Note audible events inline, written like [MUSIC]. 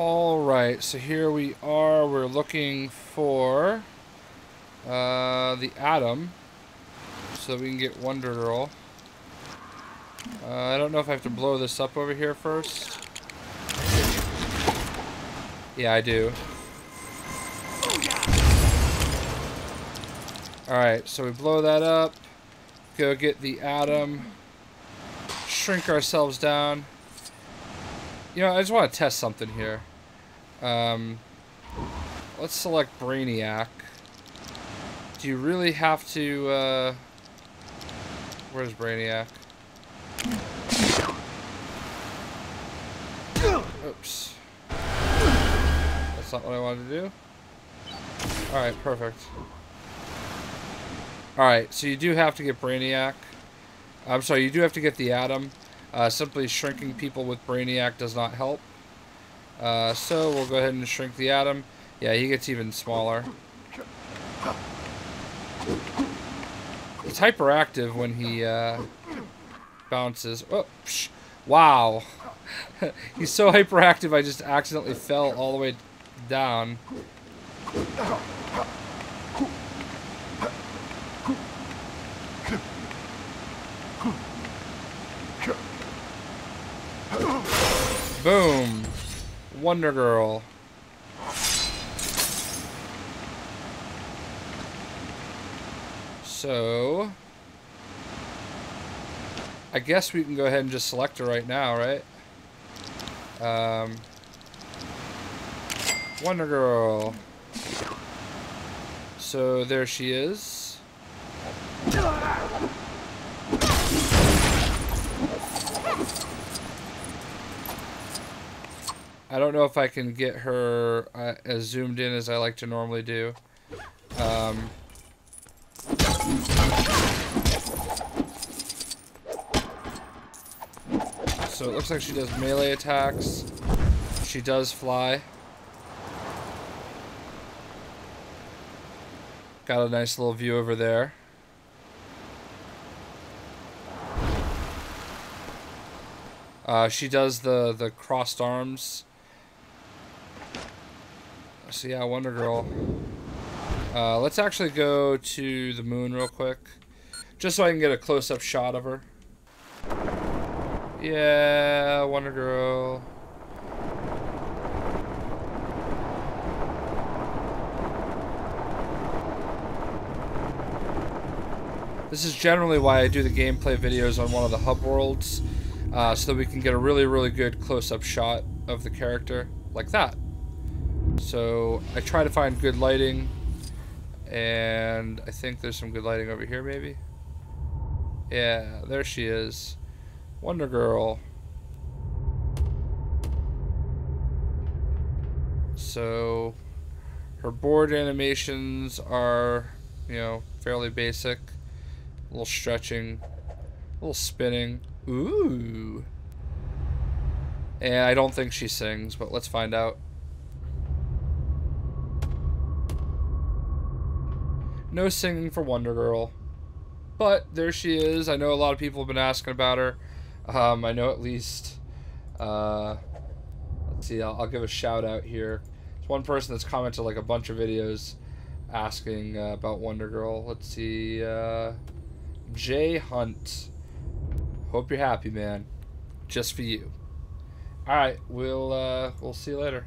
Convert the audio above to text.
All right, so here we are. We're looking for uh, the atom so we can get Wonder Girl. Uh, I don't know if I have to blow this up over here first. Yeah, I do. Alright, so we blow that up. Go get the atom. Shrink ourselves down. You know, I just want to test something here. Um, let's select Brainiac. Do you really have to, uh... Where's Brainiac? Oops. That's not what I wanted to do. Alright, perfect. Alright, so you do have to get Brainiac. I'm sorry, you do have to get the Atom. Uh, simply shrinking people with Brainiac does not help. Uh, so we'll go ahead and shrink the Atom. Yeah, he gets even smaller. It's hyperactive when he uh, bounces. Oh, wow. [LAUGHS] He's so hyperactive I just accidentally fell all the way down. Boom. Wonder Girl. So... I guess we can go ahead and just select her right now, right? Um, Wonder Girl. So there she is. I don't know if I can get her uh, as zoomed in as I like to normally do. Um, so it looks like she does melee attacks. She does fly. Got a nice little view over there. Uh, she does the, the crossed arms so yeah, Wonder Girl. Uh, let's actually go to the moon real quick. Just so I can get a close-up shot of her. Yeah, Wonder Girl. This is generally why I do the gameplay videos on one of the hub worlds. Uh, so that we can get a really, really good close-up shot of the character. Like that. So I try to find good lighting. And I think there's some good lighting over here maybe. Yeah, there she is. Wonder Girl. So her bored animations are, you know, fairly basic. A little stretching, a little spinning. Ooh. And I don't think she sings, but let's find out. No singing for Wonder Girl. But there she is. I know a lot of people have been asking about her. Um, I know at least... Uh, let's see, I'll, I'll, give a shout out here. It's one person that's commented like a bunch of videos asking uh, about Wonder Girl. Let's see. Uh, Jay Hunt. Hope you're happy, man. Just for you. Alright, we'll, uh, we'll see you later.